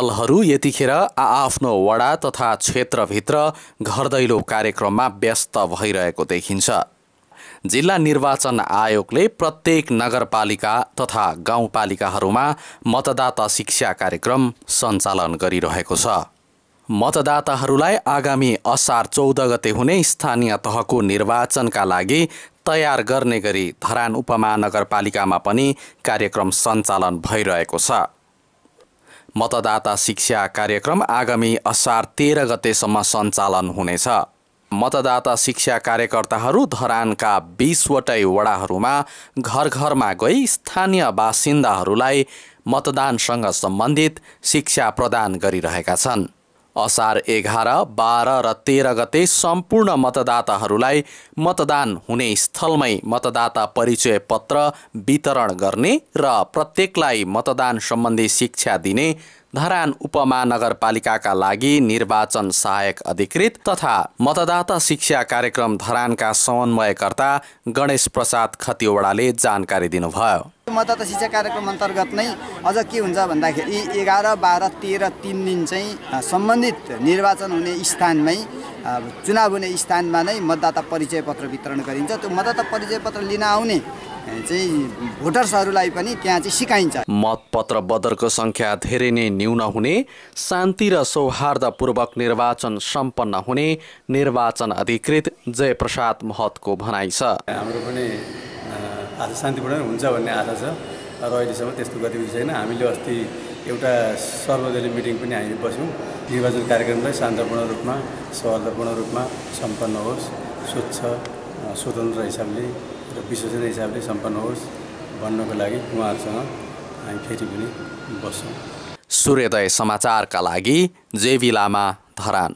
दलहरू यतिखेर आआफ्नो वडा तथा क्षेत्रभित्र घरदैलो कार्यक्रममा व्यस्त भइरहेको देखिन्छ। जिल्ला निर्वाचन आयोगले प्रत्येक नगरपालिका तथा गाउँपालिकाहरूमा मतदाता शिक्षा कार्यक्रम सञ्चालन गरिरहेको छ। मतदाताहरूलाई आगामी असार चौध गते हुने स्थानीय तहको निर्वाचनका लागि तयार गर्ने गरी धरान उपमहानगरपालिकामा पनि कार्यक्रम सञ्चालन भइरहेको छ। मतदाता शिक्षा कार्यक्रम आगामी असार तेह्र गतेसम्म सञ्चालन हुनेछ। मतदाता शिक्षा कार्यकर्ताहरू धरानका बिसवटै वडाहरूमा घर घरमा गई स्थानीय बासिन्दाहरूलाई मतदानसँग सम्बन्धित शिक्षा प्रदान गरिरहेका छन्। असार एघार बाह्र र तेह्र गते सम्पूर्ण मतदाताहरूलाई मतदान हुने स्थलमै मतदाता परिचय पत्र वितरण गर्ने र प्रत्येकलाई मतदान सम्बन्धी शिक्षा दिने धरान उपमहानगरपालिकाका लागि निर्वाचन सहायक अधिकृत तथा मतदाता शिक्षा कार्यक्रम धरानका समन्वयकर्ता गणेश प्रसाद खतिवडाले जानकारी दिनुभयो। मतदाता शिक्षा कार्यक्रम अन्तर्गत नै अझ के हुन्छ भन्दाखेरि एघार बाह्र तेह्र तिन दिन चाहिँ सम्बन्धित निर्वाचन हुने स्थानमै चुनाव हुने स्थानमा नै मतदाता परिचय पत्र वितरण गरिन्छ। त्यो मतदाता परिचय पत्र लिन आउने चाहिँ भोटर्सहरूलाई पनि त्यहाँ चाहिँ सिकाइन्छ। मतपत्र बदरको सङ्ख्या धेरै नै न्यून हुने शान्ति र सौहार्दपूर्वक निर्वाचन सम्पन्न हुने निर्वाचन अधिकृत जयप्रसाद महतको भनाइ छ। हाम्रो पनि आज शान्तिपूर्ण हुन्छ भन्ने आशा छ। र अहिलेसम्म त्यस्तो गतिविधि छैन। हामीले अस्ति एउटा सर्वदलीय मिटिङ पनि हामी बस्यौँ। निर्वाचन कार्यक्रमलाई शान्तपूर्ण रूपमा सौहार्दपूर्ण रूपमा सम्पन्न होस् स्वच्छ स्वतन्त्र हिसाबले र विश्वसनीय हिसाबले सम्पन्न होस् भन्नको लागि उहाँहरूसँग हामी फेरि पनि बस्छौँ। सूर्योदय समाचारका लागि जेवी लामा धरान।